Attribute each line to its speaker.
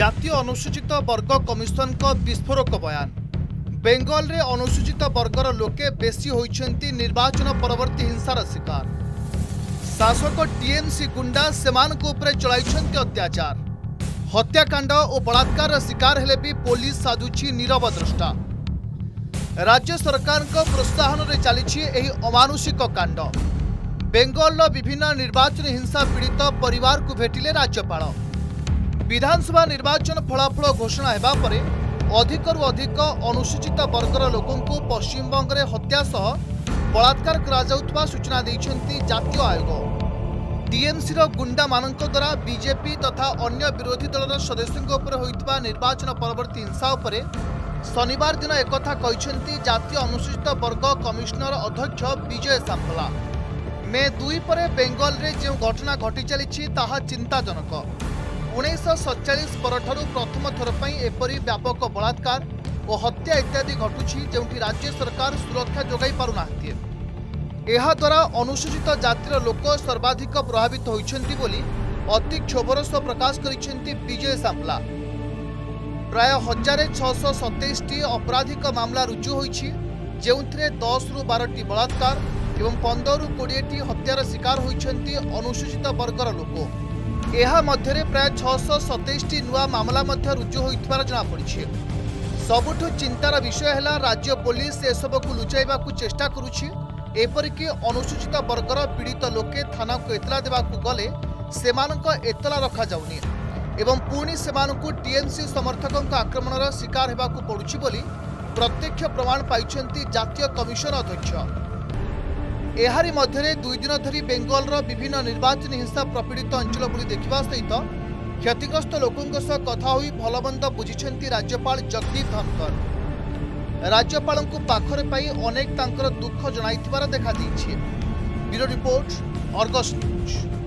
Speaker 1: জাতীয় অনুসূচিত বর্গ কমিশন বিস্ফোরক বয়ান বেঙ্গলের অনুসূচিত বর্গর লোকে বেশি হয়েছেন নির্বাচন পরবর্তী হিংসার শিকার শাসক টিএমসি গুন্ডা সেমানক উপরে চলাইছেন অত্যাচার হত্যাকাণ্ড ও বলাৎকার শিকার হলে বি পুলিশ সাজুছি নীরব দ্রষ্টা রাজ্য সরকারক প্রোৎসাহনরে চালিছি এই অমানুষিক কাণ্ড বেঙ্গলর বিভিন্ন নির্বাচনী হিংসা পীড়িত পরিবারকু ভেটিলে রাজ্যপাল ବିଧାନସଭା ନିର୍ବାଚନ ଫଳାଫଳ ଘୋଷଣା ହେବା ପରେ ଅଧିକରୁ ଅଧିକ ଅନୁସୂଚିତ ବର୍ଗର ଲୋକଙ୍କୁ ପଶ୍ଚିମବଙ୍ଗରେ ହତ୍ୟା ସହ ବଳାତ୍କାର କରାଯାଉଥିବା ସୂଚନା ଦେଇଛନ୍ତି ଜାତୀୟ ଆୟୋଗ ଟିଏମ୍ସିର ଗୁଣ୍ଡାମାନଙ୍କ ଦ୍ୱାରା ବିଜେପି ତଥା ଅନ୍ୟ ବିରୋଧୀ ଦଳର ସଦସ୍ୟଙ୍କ ଉପରେ ହୋଇଥିବା ନିର୍ବାଚନ ପରବର୍ତ୍ତୀ ହିଂସା ଉପରେ ଶନିବାର ଦିନ ଏକଥା କହିଛନ୍ତି ଜାତୀୟ ଅନୁସୂଚିତ ବର୍ଗ କମିଶନର ଅଧ୍ୟକ୍ଷ ବିଜୟ ସାମ୍ପଲା ମେ ଦୁଇ ପରେ ବେଙ୍ଗଲରେ ଯେଉଁ ଘଟଣା ଘଟି ଚାଲିଛି ତାହା ଚିନ୍ତାଜନକ पर प्रथम थर पर व्यापक बलात्कार और हत्या इत्यादि घटू जो राज्य सरकार सुरक्षा जगह जोगाई पार्नाद्वारा अनुसूचित जातिर लोक सर्वाधिक प्रभावित होती अति क्षोभर सह प्रकाश करजय सांपला प्राय हजार छःश सतैशी अपराधिक मामला रुजुई जो दस रु बार बलात्कार पंदर कोड़े हत्यार शिकार होती अनुसूचित वर्गर लोक ଏହା ମଧ୍ୟରେ ପ୍ରାୟ ଛଅଶହ ସତେଇଶଟି ନୂଆ ମାମଲା ମଧ୍ୟ ରୁଜୁ ହୋଇଥିବାର ଜଣାପଡ଼ିଛି ସବୁଠୁ ଚିନ୍ତାର ବିଷୟ ହେଲା ରାଜ୍ୟ ପୋଲିସ ଏସବୁକୁ ଲୁଚାଇବାକୁ ଚେଷ୍ଟା କରୁଛି ଏପରିକି ଅନୁସୂଚିତ ବର୍ଗର ପୀଡ଼ିତ ଲୋକେ ଥାନାକୁ ଏତଲା ଦେବାକୁ ଗଲେ ସେମାନଙ୍କ ଏତଲା ରଖାଯାଉନି ଏବଂ ପୁଣି ସେମାନଙ୍କୁ ଟିଏମ୍ସି ସମର୍ଥକଙ୍କ ଆକ୍ରମଣର ଶିକାର ହେବାକୁ ପଡ଼ୁଛି ବୋଲି ପ୍ରତ୍ୟକ୍ଷ ପ୍ରମାଣ ପାଇଛନ୍ତି ଜାତୀୟ କମିଶନ ଅଧ୍ୟକ୍ଷ এহারি মধ্যে দুই দিন ধর বেঙ্গল বিভিন্ন নির্বাচন হিংসা প্রপীড়িত অঞ্চল বুলি দেখা সহিত ক্ষতিগ্রস্ত লোক কথা হয়ে ভালমন্দ বুঝিছেন রাজ্যপাল জগদীপ ধনকর রাজ্যপাল পাখরে পাই অনেক তাঁর দুঃখ জনাইবার দেখা দিয়েছে বিরো রিপোর্ট অর্গস নিউজ